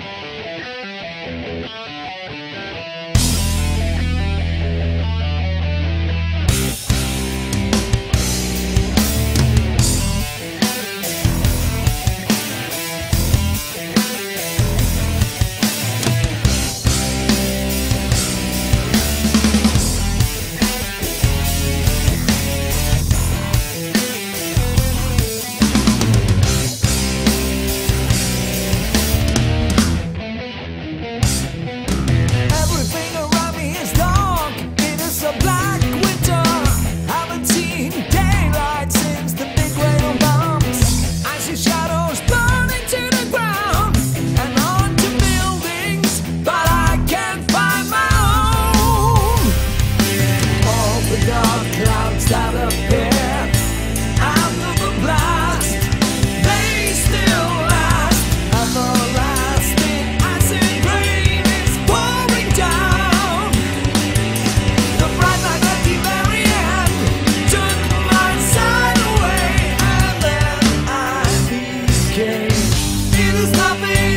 Everything nothing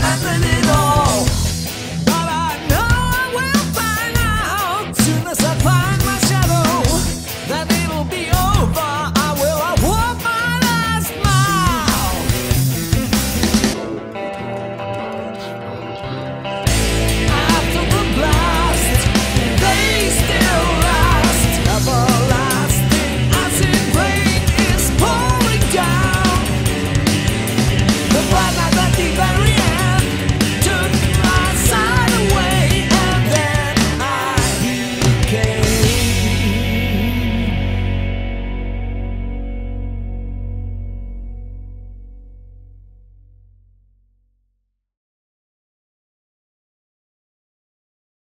mankind.